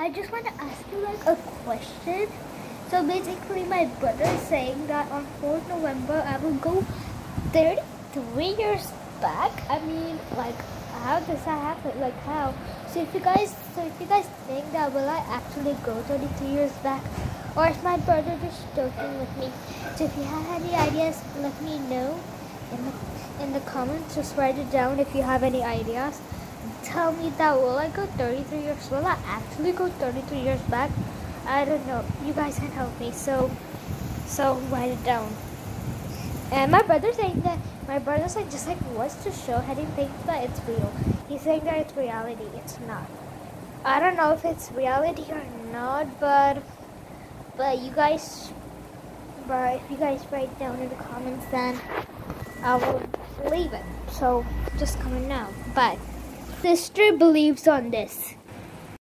I just want to ask you like a question. So basically, my brother is saying that on 4th November I will go 33 years back. I mean, like, how does that happen? Like, how? So if you guys, so if you guys think that will I actually go 33 years back, or is my brother just joking with me? So if you have any ideas, let me know in the in the comments. Just write it down if you have any ideas. Tell me that will I go 33 years? Will I actually go 33 years back? I don't know. You guys can help me. So, so write it down. And my brother's saying that my brother's like just like wants to show how he thinks that it's real. He's saying that it's reality. It's not. I don't know if it's reality or not, but but you guys, but if you guys write down in the comments, then I will believe it. So just comment now. But sister believes on this.